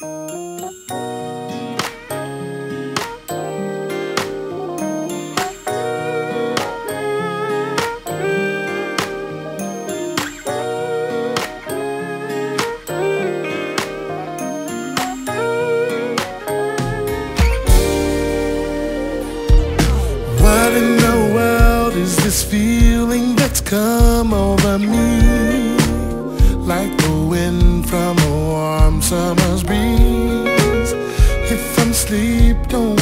What in the world is this feeling that's come over me? If don't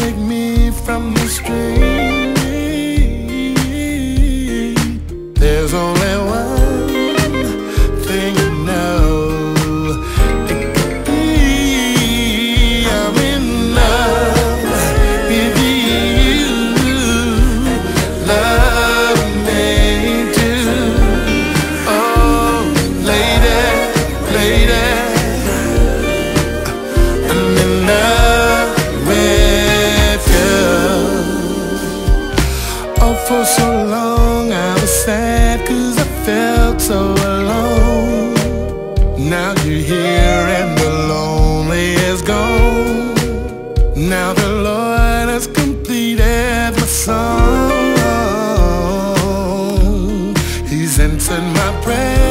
here and the lonely is gone. Now the Lord has completed my song. He's answered my prayer.